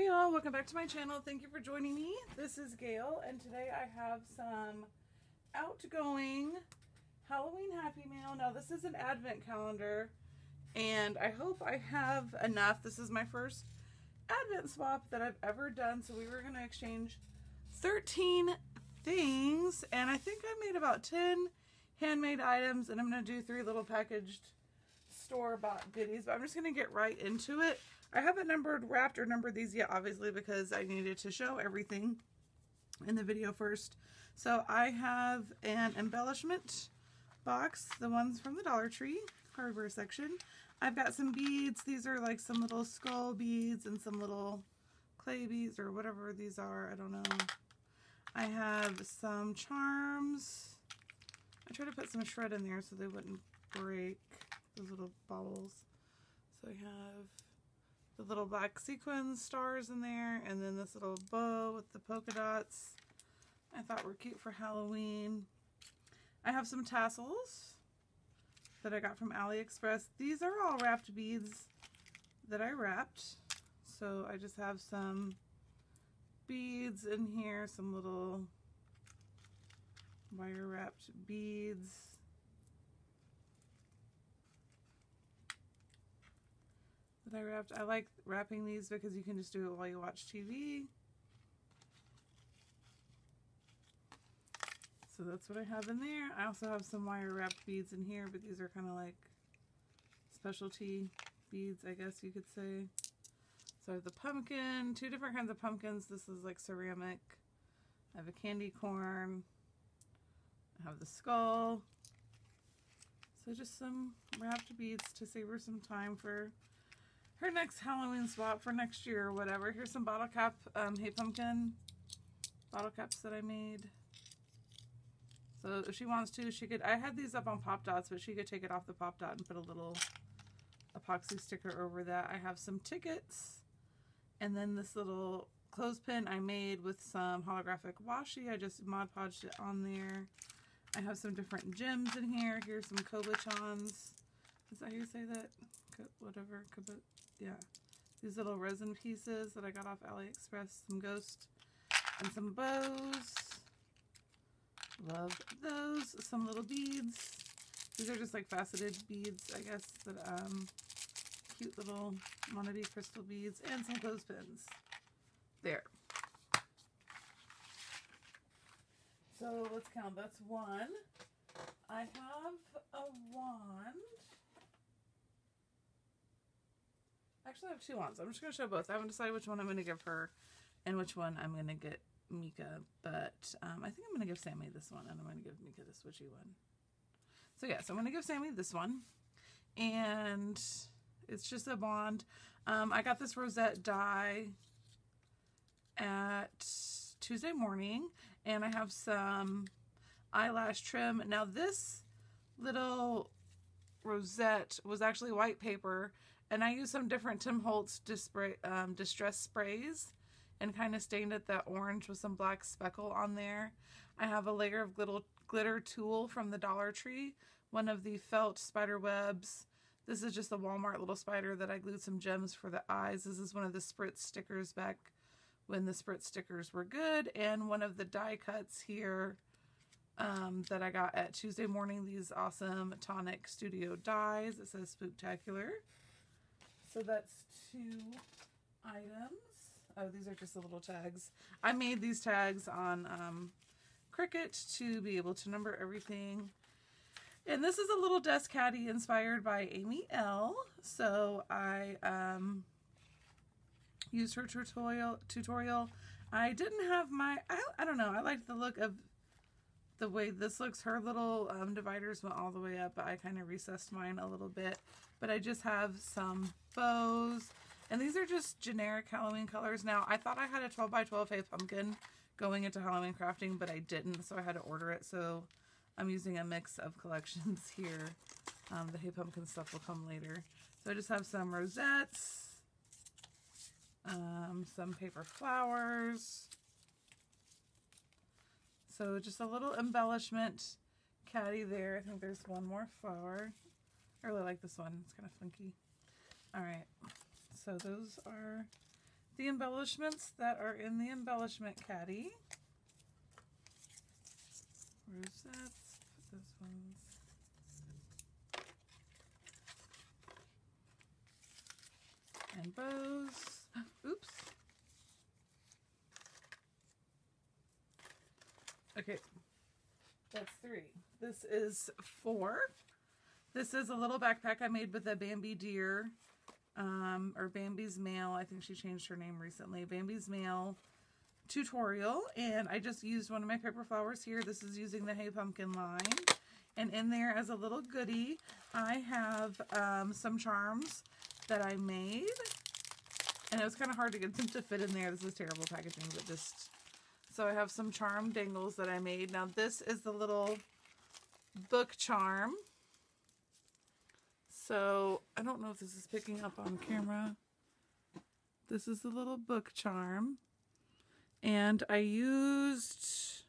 Hey y'all, welcome back to my channel. Thank you for joining me. This is Gail and today I have some outgoing Halloween Happy Mail. Now this is an advent calendar and I hope I have enough. This is my first advent swap that I've ever done. So we were going to exchange 13 things and I think I made about 10 handmade items and I'm going to do three little packaged store-bought goodies, but I'm just going to get right into it. I haven't numbered, wrapped, or numbered these yet, obviously, because I needed to show everything in the video first. So I have an embellishment box, the ones from the Dollar Tree hardware section. I've got some beads. These are like some little skull beads and some little clay beads or whatever these are. I don't know. I have some charms. I tried to put some shred in there so they wouldn't break those little bubbles. So I have the little black sequins stars in there and then this little bow with the polka dots I thought were cute for Halloween. I have some tassels that I got from AliExpress. These are all wrapped beads that I wrapped. So I just have some beads in here, some little wire wrapped beads. I wrapped. I like wrapping these because you can just do it while you watch TV. So that's what I have in there. I also have some wire wrapped beads in here, but these are kind of like specialty beads, I guess you could say. So I have the pumpkin, two different kinds of pumpkins. This is like ceramic. I have a candy corn. I have the skull. So just some wrapped beads to save her some time for her next Halloween swap for next year or whatever. Here's some bottle cap, um, Hey Pumpkin bottle caps that I made. So if she wants to, she could, I had these up on Pop Dots, but she could take it off the Pop Dot and put a little epoxy sticker over that. I have some tickets and then this little clothespin I made with some holographic washi. I just Mod Podged it on there. I have some different gems in here. Here's some Kobuchons. Is that how you say that? Whatever. Yeah. These little resin pieces that I got off AliExpress. Some ghost and some bows. Love those. Some little beads. These are just like faceted beads, I guess, that um, cute little monody crystal beads and some clothespins. There. So let's count. That's one. I have a wand. Actually, I have two wands. I'm just going to show both. I haven't decided which one I'm going to give her and which one I'm going to get Mika. But um, I think I'm going to give Sami this one and I'm going to give Mika the switchy one. So yeah, so I'm going to give Sami this one. And it's just a bond. Um, I got this rosette die at Tuesday morning. And I have some eyelash trim. Now this little rosette was actually white paper and I used some different Tim Holtz um, distress sprays and kind of stained it that orange with some black speckle on there. I have a layer of glitter, glitter tulle from the Dollar Tree, one of the felt spider webs. This is just a Walmart little spider that I glued some gems for the eyes. This is one of the Spritz stickers back when the Spritz stickers were good. And one of the die cuts here um, that I got at Tuesday morning. These awesome Tonic Studio dies. It says Spooktacular. So that's two items. Oh, these are just the little tags. I made these tags on um, Cricut to be able to number everything. And this is a little desk caddy inspired by Amy L. So I um, used her tutorial. tutorial. I didn't have my, I, I don't know, I liked the look of the way this looks. Her little um, dividers went all the way up, but I kind of recessed mine a little bit. But I just have some bows. And these are just generic Halloween colors. Now, I thought I had a 12 by 12 Hey Pumpkin going into Halloween crafting, but I didn't, so I had to order it. So I'm using a mix of collections here. Um, the Hey Pumpkin stuff will come later. So I just have some rosettes, um, some paper flowers, so just a little embellishment caddy there. I think there's one more flower. I really like this one. It's kind of funky. All right. So those are the embellishments that are in the embellishment caddy. Rosettes, put those ones. And bows. Oops. Okay, that's three. This is four. This is a little backpack I made with a Bambi deer, um, or Bambi's Mail. I think she changed her name recently. Bambi's Mail tutorial, and I just used one of my paper flowers here. This is using the Hey Pumpkin line. And in there as a little goodie, I have um, some charms that I made. And it was kind of hard to get them to fit in there. This is terrible packaging, but just... So I have some charm dangles that I made. Now this is the little book charm. So I don't know if this is picking up on camera. This is the little book charm. And I used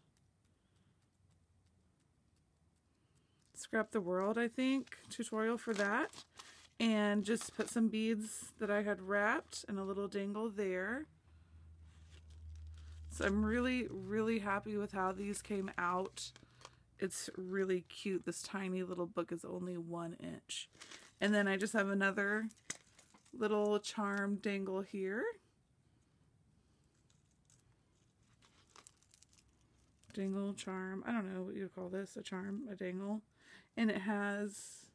Scrap the World, I think, tutorial for that. And just put some beads that I had wrapped and a little dangle there. So I'm really, really happy with how these came out. It's really cute. This tiny little book is only one inch. And then I just have another little charm dangle here. Dangle, charm. I don't know what you call this. A charm, a dangle. And it has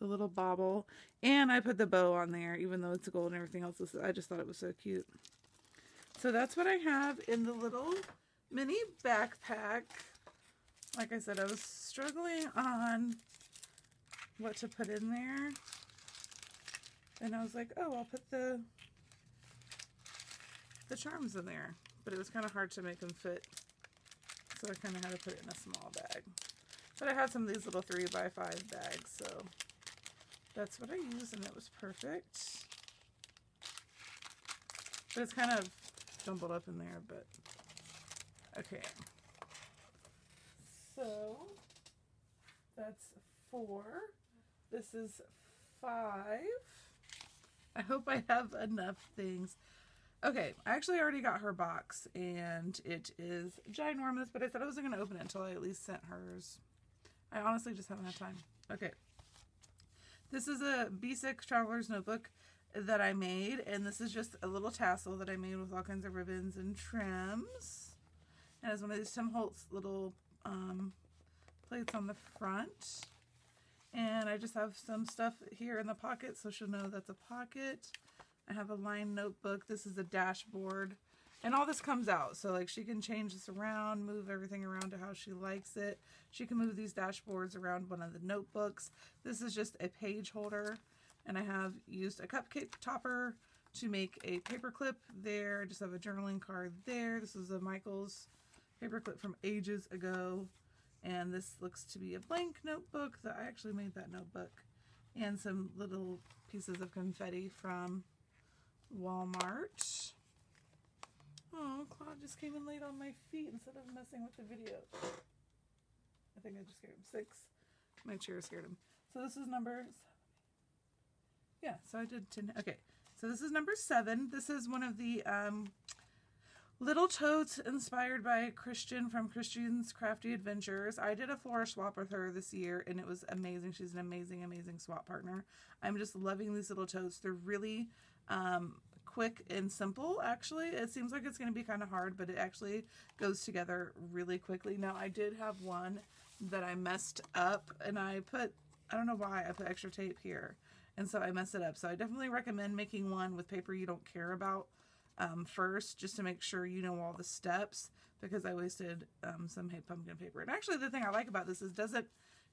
the little bauble. And I put the bow on there, even though it's gold and everything else. I just thought it was so cute. So that's what I have in the little mini backpack. Like I said, I was struggling on what to put in there. And I was like, oh, I'll put the the charms in there. But it was kind of hard to make them fit. So I kind of had to put it in a small bag. But I had some of these little 3 by 5 bags, so that's what I used, and it was perfect. But it's kind of jumbled up in there, but okay. So that's four. This is five. I hope I have enough things. Okay, I actually already got her box and it is ginormous, but I said I wasn't going to open it until I at least sent hers. I honestly just haven't had time. Okay. This is a B6 Traveler's Notebook that I made, and this is just a little tassel that I made with all kinds of ribbons and trims. It's one of these Tim Holtz little um, plates on the front. And I just have some stuff here in the pocket, so she'll know that's a pocket. I have a lined notebook. This is a dashboard. And all this comes out, so like she can change this around, move everything around to how she likes it. She can move these dashboards around one of the notebooks. This is just a page holder and I have used a cupcake topper to make a paper clip there. I just have a journaling card there. This is a Michaels paper clip from ages ago. And this looks to be a blank notebook that I actually made that notebook. And some little pieces of confetti from Walmart. Oh, Claude just came in laid on my feet instead of messing with the video. I think I just scared him. Six. My chair scared him. So this is number yeah, so I did 10. Okay, so this is number seven. This is one of the um, little totes inspired by Christian from Christian's Crafty Adventures. I did a floor swap with her this year, and it was amazing. She's an amazing, amazing swap partner. I'm just loving these little totes. They're really um, quick and simple, actually. It seems like it's going to be kind of hard, but it actually goes together really quickly. Now, I did have one that I messed up, and I put, I don't know why, I put extra tape here and so I messed it up. So I definitely recommend making one with paper you don't care about um, first, just to make sure you know all the steps, because I wasted um, some Hey Pumpkin paper. And actually the thing I like about this is it doesn't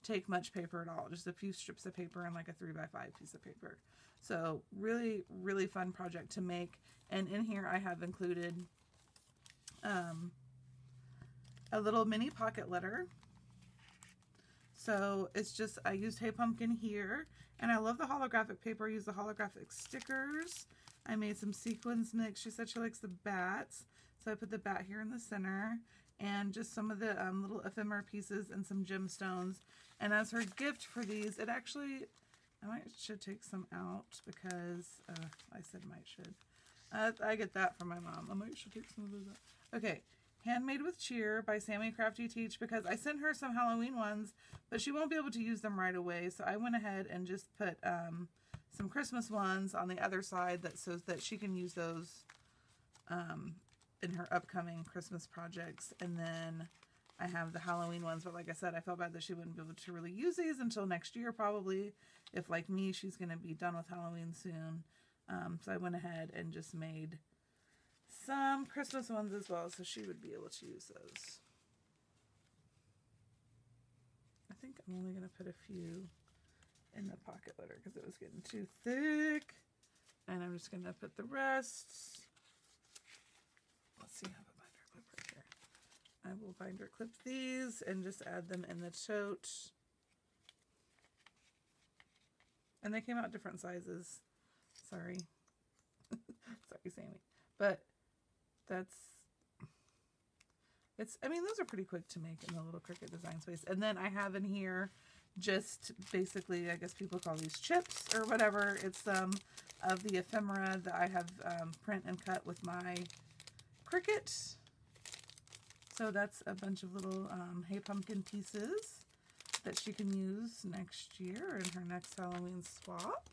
take much paper at all, just a few strips of paper and like a 3 by 5 piece of paper. So really, really fun project to make. And in here I have included um, a little mini pocket letter. So it's just, I used Hey Pumpkin here and I love the holographic paper. I use the holographic stickers. I made some sequins mix. She said she likes the bats. So I put the bat here in the center and just some of the um, little ephemera pieces and some gemstones. And as her gift for these, it actually I might should take some out because uh, I said might should. Uh, I get that from my mom. I might should take some of those out. Okay, Handmade with Cheer by Sami Crafty Teach because I sent her some Halloween ones, but she won't be able to use them right away. So I went ahead and just put um, some Christmas ones on the other side that so that she can use those um, in her upcoming Christmas projects. And then I have the Halloween ones, but like I said, I felt bad that she wouldn't be able to really use these until next year, probably. If, like me, she's going to be done with Halloween soon. Um, so I went ahead and just made some Christmas ones as well, so she would be able to use those. I think I'm only going to put a few in the pocket letter because it was getting too thick. And I'm just going to put the rest. Let's see, I have a binder clip right here. I will binder clip these and just add them in the tote. And they came out different sizes. Sorry. Sorry, Sami. But that's it's I mean those are pretty quick to make in the little Cricut design space. And then I have in here just basically I guess people call these chips or whatever. It's some of the ephemera that I have um, print and cut with my Cricut. So that's a bunch of little um, Hey Pumpkin pieces that she can use next year in her next Halloween swap.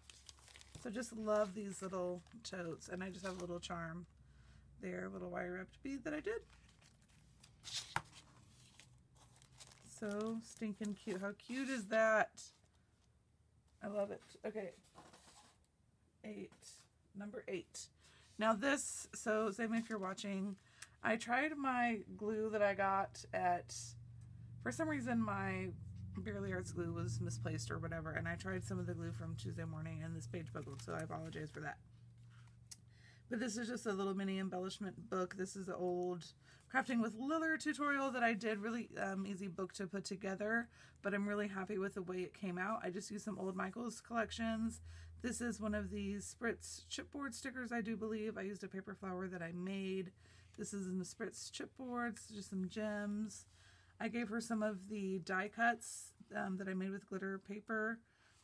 So just love these little totes. And I just have a little charm there, a little wire wrapped bead that I did. So stinking cute. How cute is that? I love it. Okay. Eight. Number eight. Now this, so same if you're watching, I tried my glue that I got at, for some reason my Bearly Arts glue was misplaced or whatever, and I tried some of the glue from Tuesday morning and this page buckled, so I apologize for that. But this is just a little mini embellishment book. This is an old Crafting with Liller tutorial that I did. Really um, easy book to put together, but I'm really happy with the way it came out. I just used some old Michaels collections. This is one of these Spritz chipboard stickers, I do believe. I used a paper flower that I made. This is in the Spritz chipboards, just some gems. I gave her some of the die cuts um, that I made with glitter paper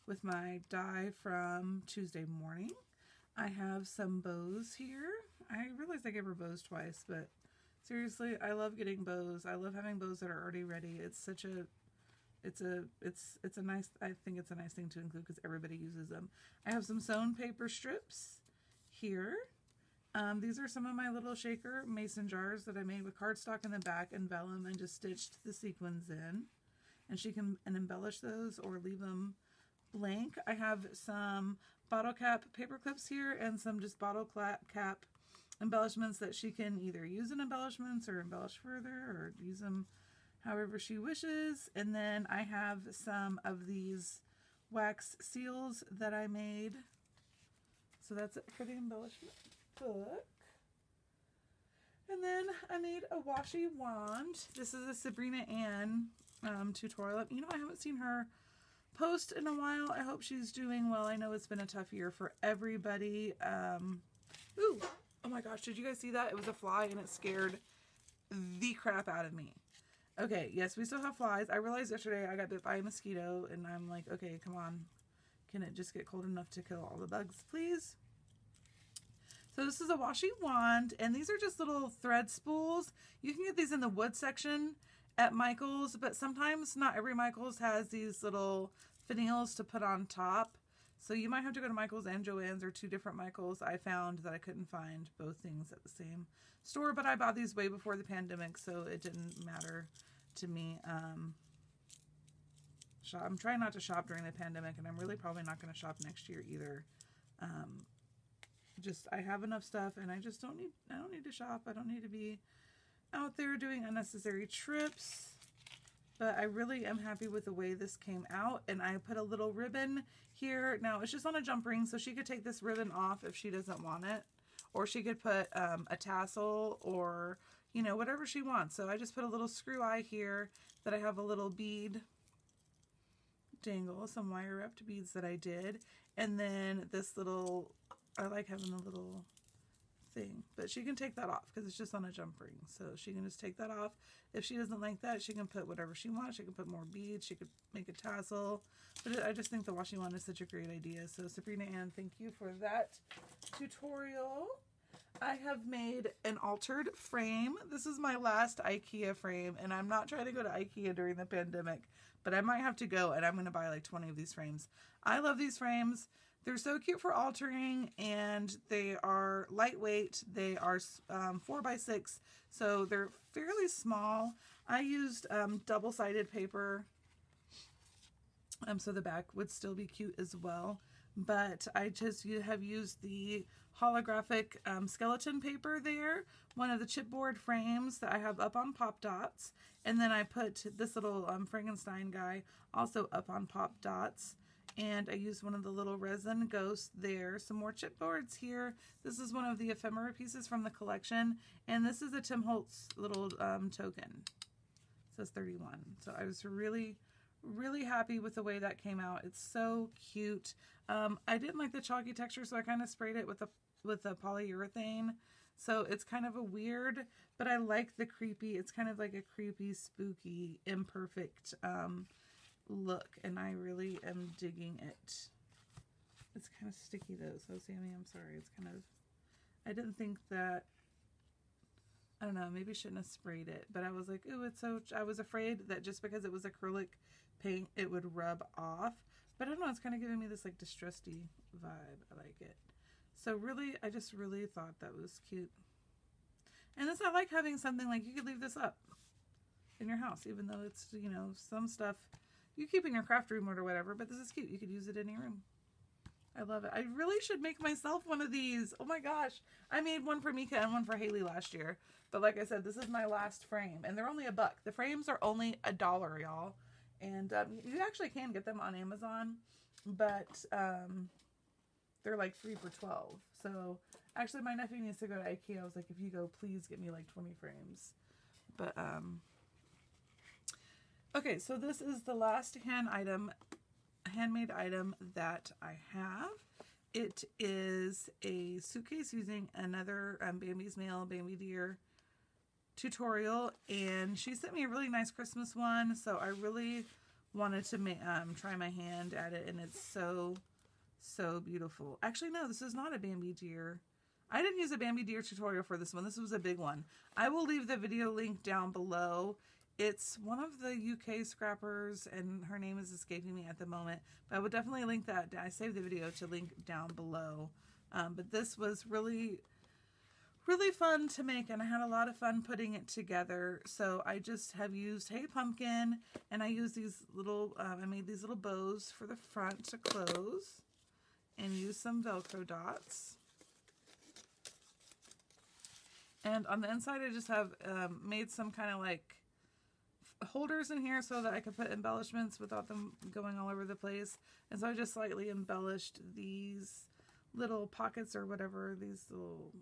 with my die from Tuesday morning. I have some bows here. I realized I gave her bows twice, but seriously, I love getting bows. I love having bows that are already ready. It's such a it's a it's it's a nice I think it's a nice thing to include because everybody uses them. I have some sewn paper strips here. Um, these are some of my little shaker mason jars that I made with cardstock in the back and vellum and just stitched the sequins in. And she can and embellish those or leave them blank. I have some bottle cap paper clips here and some just bottle cap embellishments that she can either use in embellishments or embellish further or use them however she wishes. And then I have some of these wax seals that I made. So that's it for the embellishment book. And then I made a washi wand. This is a Sabrina Ann um, tutorial. You know, I haven't seen her post in a while. I hope she's doing well. I know it's been a tough year for everybody. Um, ooh, oh my gosh, did you guys see that? It was a fly and it scared the crap out of me. Okay, yes, we still have flies. I realized yesterday I got bit by a mosquito and I'm like, okay, come on. Can it just get cold enough to kill all the bugs, please? So this is a washi wand, and these are just little thread spools. You can get these in the wood section at Michael's, but sometimes not every Michael's has these little finials to put on top. So you might have to go to Michael's and Joann's or two different Michael's. I found that I couldn't find both things at the same store, but I bought these way before the pandemic, so it didn't matter to me. Um, shop. I'm trying not to shop during the pandemic, and I'm really probably not going to shop next year either. Um, just I have enough stuff, and I just don't need. I don't need to shop. I don't need to be out there doing unnecessary trips. But I really am happy with the way this came out. And I put a little ribbon here. Now, it's just on a jump ring, so she could take this ribbon off if she doesn't want it. Or she could put um, a tassel or, you know, whatever she wants. So I just put a little screw eye here that I have a little bead dangle, some wire wrapped beads that I did. And then this little, I like having a little thing. But she can take that off because it's just on a jump ring. So she can just take that off. If she doesn't like that, she can put whatever she wants. She can put more beads. She could make a tassel. But I just think the washi one is such a great idea. So Sabrina Ann, thank you for that tutorial. I have made an altered frame. This is my last IKEA frame, and I'm not trying to go to IKEA during the pandemic, but I might have to go, and I'm going to buy like 20 of these frames. I love these frames. They're so cute for altering, and they are lightweight. They are um, 4 by 6 so they're fairly small. I used um, double-sided paper, um, so the back would still be cute as well. But I just have used the holographic um, skeleton paper there, one of the chipboard frames that I have up on Pop Dots, and then I put this little um, Frankenstein guy also up on Pop Dots. And I used one of the little resin ghosts there. Some more chipboards here. This is one of the ephemera pieces from the collection. And this is a Tim Holtz little um, token. It says 31. So I was really, really happy with the way that came out. It's so cute. Um, I didn't like the chalky texture, so I kind of sprayed it with a with a polyurethane. So it's kind of a weird, but I like the creepy. It's kind of like a creepy, spooky, imperfect um, look, and I really am digging it. It's kind of sticky though, so Sami, I'm sorry. It's kind of, I didn't think that, I don't know, maybe shouldn't have sprayed it, but I was like, oh, it's so, I was afraid that just because it was acrylic paint, it would rub off. But I don't know, it's kind of giving me this like distressy vibe. I like it. So really, I just really thought that was cute. And it's not like having something like you could leave this up in your house, even though it's, you know, some stuff you keep in your craft room or whatever, but this is cute. You could use it in your room. I love it. I really should make myself one of these. Oh my gosh. I made one for Mika and one for Haley last year. But like I said, this is my last frame. And they're only a buck. The frames are only a dollar, y'all. And um, you actually can get them on Amazon. But um, they're like 3 for 12. So actually my nephew needs to go to Ikea. I was like, if you go, please get me like 20 frames. But um, Okay, so this is the last hand item, handmade item that I have. It is a suitcase using another um, Bambi's Mail, Bambi Deer tutorial, and she sent me a really nice Christmas one, so I really wanted to um, try my hand at it, and it's so, so beautiful. Actually, no, this is not a Bambi Deer. I didn't use a Bambi Deer tutorial for this one. This was a big one. I will leave the video link down below it's one of the UK scrappers, and her name is escaping me at the moment. But I would definitely link that. I saved the video to link down below. Um, but this was really, really fun to make, and I had a lot of fun putting it together. So I just have used Hey Pumpkin, and I use these little, um, I made these little bows for the front to close, and use some Velcro dots. And on the inside, I just have um, made some kind of like holders in here so that I could put embellishments without them going all over the place. And so I just slightly embellished these little pockets or whatever, these little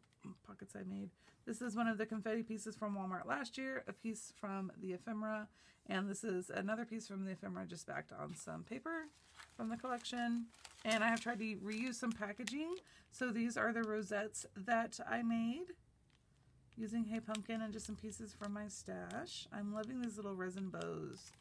pockets I made. This is one of the confetti pieces from Walmart last year, a piece from the ephemera, and this is another piece from the ephemera just backed on some paper from the collection. And I have tried to reuse some packaging. So these are the rosettes that I made using Hey Pumpkin and just some pieces from my stash. I'm loving these little resin bows.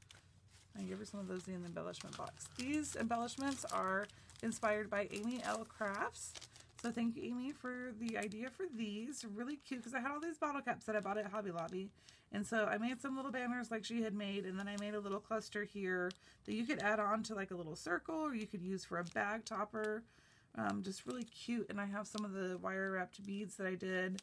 I gave her some of those in the embellishment box. These embellishments are inspired by Amy L. Crafts. So thank you, Amy, for the idea for these. Really cute because I had all these bottle caps that I bought at Hobby Lobby. And so I made some little banners like she had made, and then I made a little cluster here that you could add on to like a little circle or you could use for a bag topper. Um, just really cute. And I have some of the wire wrapped beads that I did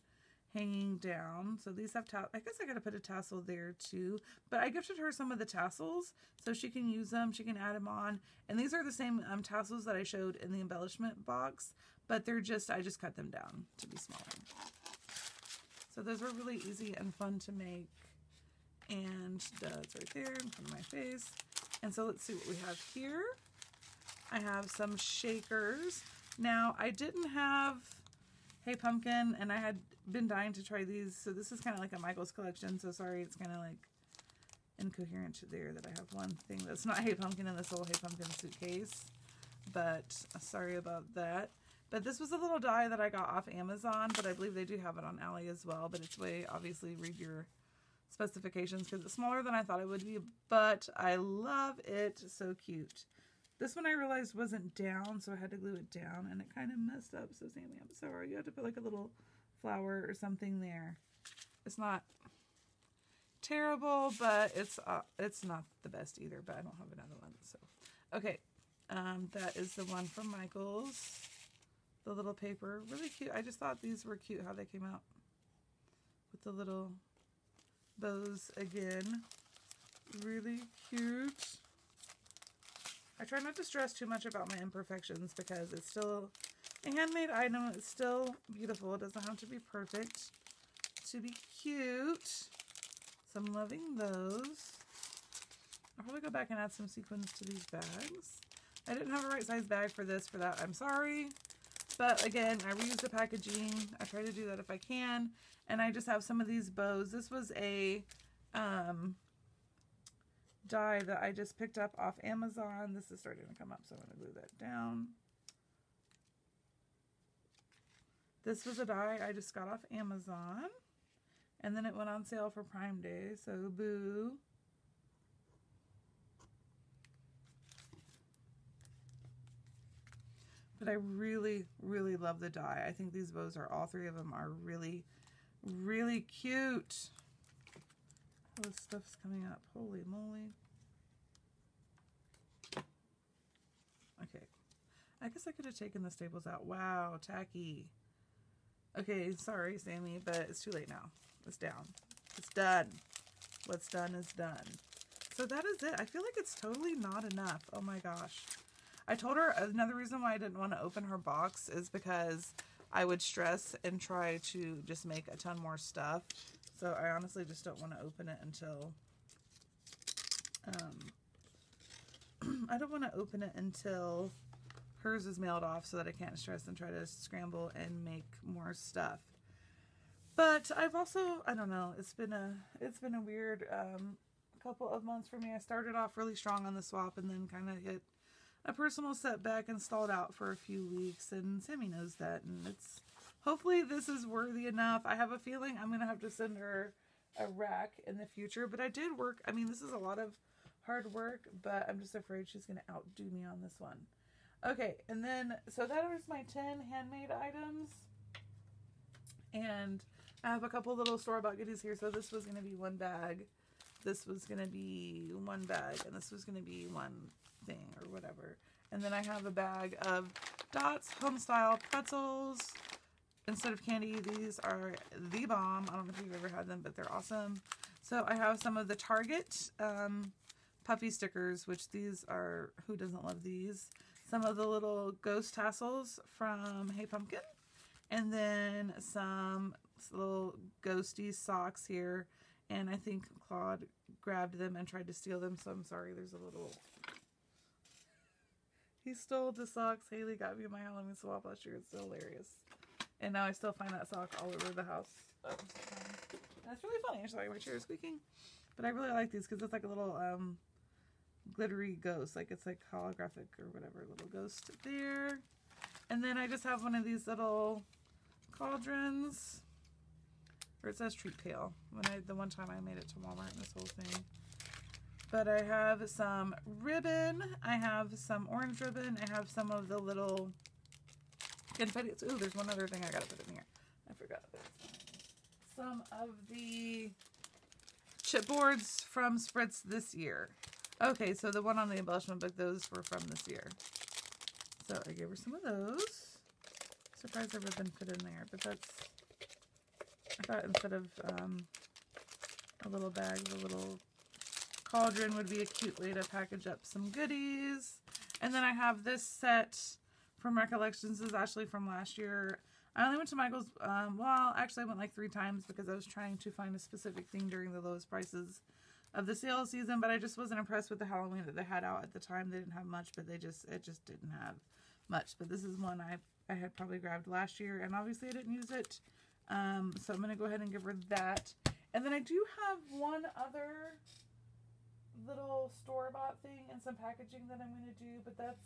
hanging down. So these have, I guess I got to put a tassel there too. But I gifted her some of the tassels so she can use them. She can add them on. And these are the same um, tassels that I showed in the embellishment box. But they're just, I just cut them down to be smaller. So those were really easy and fun to make. And that's right there in front of my face. And so let's see what we have here. I have some shakers. Now, I didn't have Hey Pumpkin, and I had been dying to try these. So this is kind of like a Michael's collection. So sorry, it's kind of like incoherent there that I have one thing that's not Hey Pumpkin in this little Hey Pumpkin suitcase. But sorry about that. But this was a little die that I got off Amazon, but I believe they do have it on Ali as well. But it's way, obviously, read your specifications because it's smaller than I thought it would be. But I love it. So cute. This one I realized wasn't down, so I had to glue it down, and it kind of messed up. So Sami, I'm sorry. You have to put like a little flower or something there. It's not terrible, but it's uh, it's not the best either. But I don't have another one, so okay. Um, that is the one from Michaels. The little paper, really cute. I just thought these were cute how they came out with the little bows again. Really cute. I try not to stress too much about my imperfections because it's still a handmade item. It's still beautiful. It doesn't have to be perfect to be cute. So I'm loving those. I'll probably go back and add some sequins to these bags. I didn't have a right size bag for this, for that I'm sorry. But again, I reuse the packaging. I try to do that if I can. And I just have some of these bows. This was a um, die that I just picked up off Amazon. This is starting to come up, so I'm going to glue that down. This was a die I just got off Amazon. And then it went on sale for Prime Day, so boo. But I really, really love the die. I think these bows are, all three of them are really, really cute. All this stuff's coming up. Holy moly. Okay. I guess I could have taken the staples out. Wow, tacky. Okay, sorry, Sami, but it's too late now. It's down. It's done. What's done is done. So that is it. I feel like it's totally not enough. Oh my gosh. I told her another reason why I didn't want to open her box is because I would stress and try to just make a ton more stuff. So I honestly just don't want to open it until um, I don't want to open it until hers is mailed off so that I can't stress and try to scramble and make more stuff. But I've also, I don't know, it's been a, it's been a weird um, couple of months for me. I started off really strong on the swap and then kind of hit a personal setback and stalled out for a few weeks. And Sami knows that. And it's, hopefully this is worthy enough. I have a feeling I'm going to have to send her a RAK in the future. But I did work, I mean, this is a lot of hard work, but I'm just afraid she's going to outdo me on this one. Okay, and then, so that was my 10 handmade items. And I have a couple little store-bought goodies here. So this was going to be one bag. This was going to be one bag. And this was going to be one thing or whatever. And then I have a bag of Dots Homestyle Pretzels. Instead of candy, these are the bomb. I don't know if you've ever had them, but they're awesome. So I have some of the Target um, puffy stickers, which these are, who doesn't love these? Some of the little ghost tassels from Hey Pumpkin, and then some little ghosty socks here. And I think Claude grabbed them and tried to steal them, so I'm sorry. There's a little. He stole the socks Haley got me my Halloween swap last year. It's hilarious. And now I still find that sock all over the house. Oh, that's really funny. I'm Sorry, my chair is squeaking. But I really like these because it's like a little um, glittery ghost. Like it's like holographic or whatever little ghost there. And then I just have one of these little cauldrons. Or it says treat pail. When I the one time I made it to Walmart and this whole thing. But I have some ribbon. I have some orange ribbon. I have some of the little confetti. Ooh, there's one other thing I gotta put in here. I forgot. Some of the chipboards from Spritz this year. Okay, so the one on the embellishment book, those were from this year. So I gave her some of those. Surprised there been fit in there, but that's, I thought instead of um, a little bag, the little cauldron would be a cute way to package up some goodies. And then I have this set from Recollections. This is actually from last year. I only went to Michael's, um, well, actually I went like three times because I was trying to find a specific thing during the lowest prices of the sales season, but I just wasn't impressed with the Halloween that they had out at the time. They didn't have much, but they just it just didn't have much. But this is one I I had probably grabbed last year, and obviously I didn't use it. Um, so I'm gonna go ahead and give her that. And then I do have one other little store-bought thing and some packaging that I'm gonna do, but that's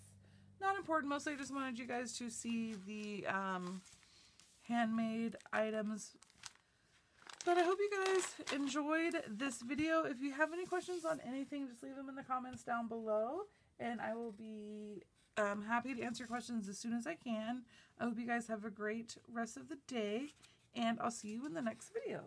not important. Mostly I just wanted you guys to see the um, handmade items but I hope you guys enjoyed this video. If you have any questions on anything, just leave them in the comments down below. and I will be um, happy to answer questions as soon as I can. I hope you guys have a great rest of the day, and I'll see you in the next video.